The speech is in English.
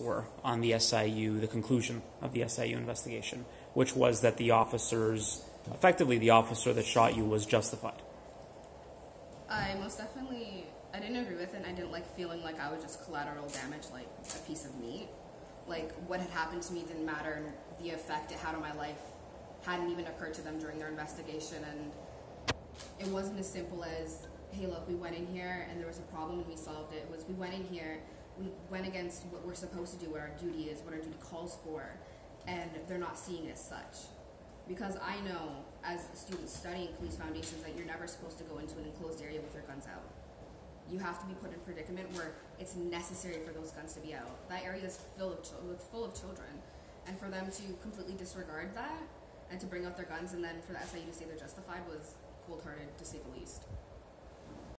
were on the SIU, the conclusion of the SIU investigation, which was that the officers, effectively the officer that shot you, was justified. I most definitely I didn't agree with it. and I didn't like feeling like I was just collateral damage, like a piece of meat. Like what had happened to me didn't matter, and the effect it had on my life hadn't even occurred to them during their investigation, and it wasn't as simple as, hey, look, we went in here and there was a problem and we solved it. It was we went in here, we went against what we're supposed to do, what our duty is, what our duty calls for, and they're not seeing it as such because I know as students studying police foundations that you're never supposed to go into an enclosed area with your guns out. You have to be put in a predicament where it's necessary for those guns to be out. That area is full of full of children, and for them to completely disregard that and to bring out their guns and then for the SIU to say they're justified was cold-hearted to say the least.